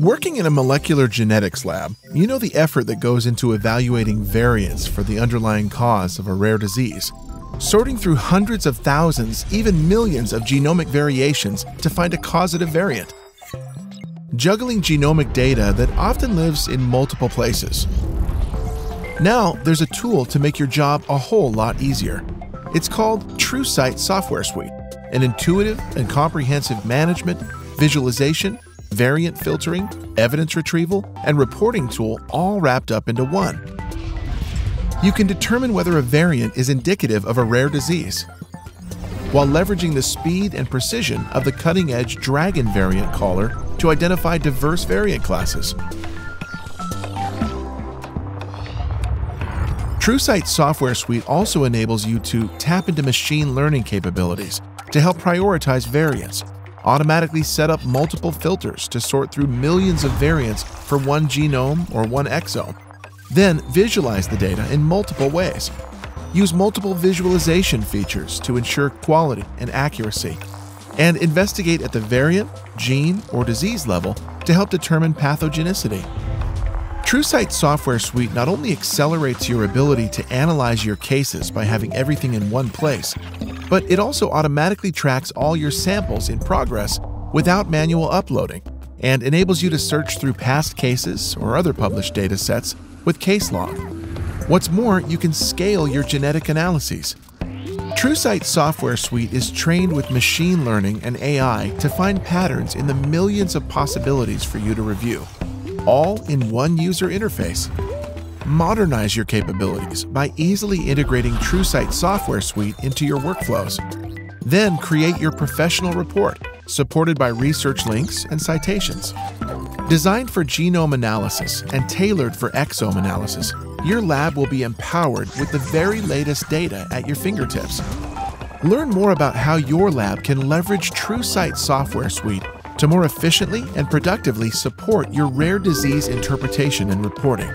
Working in a molecular genetics lab, you know the effort that goes into evaluating variants for the underlying cause of a rare disease, sorting through hundreds of thousands, even millions of genomic variations to find a causative variant. Juggling genomic data that often lives in multiple places. Now, there's a tool to make your job a whole lot easier. It's called TruSight Software Suite, an intuitive and comprehensive management, visualization, variant filtering, evidence retrieval, and reporting tool all wrapped up into one. You can determine whether a variant is indicative of a rare disease while leveraging the speed and precision of the cutting edge DRAGEN variant caller to identify diverse variant classes. TruSight Software Suite also enables you to tap into machine learning capabilities to help prioritize variants automatically set up multiple filters to sort through millions of variants for one genome or one exome. Then visualize the data in multiple ways. Use multiple visualization features to ensure quality and accuracy. And investigate at the variant, gene, or disease level to help determine pathogenicity. TruSight Software Suite not only accelerates your ability to analyze your cases by having everything in one place, but it also automatically tracks all your samples in progress without manual uploading and enables you to search through past cases or other published data sets with CaseLog. What's more, you can scale your genetic analyses. TruSight Software Suite is trained with machine learning and AI to find patterns in the millions of possibilities for you to review, all in one user interface. Modernize your capabilities by easily integrating TruSight software suite into your workflows. Then create your professional report, supported by research links and citations. Designed for genome analysis and tailored for exome analysis, your lab will be empowered with the very latest data at your fingertips. Learn more about how your lab can leverage TruSight software suite to more efficiently and productively support your rare disease interpretation and reporting.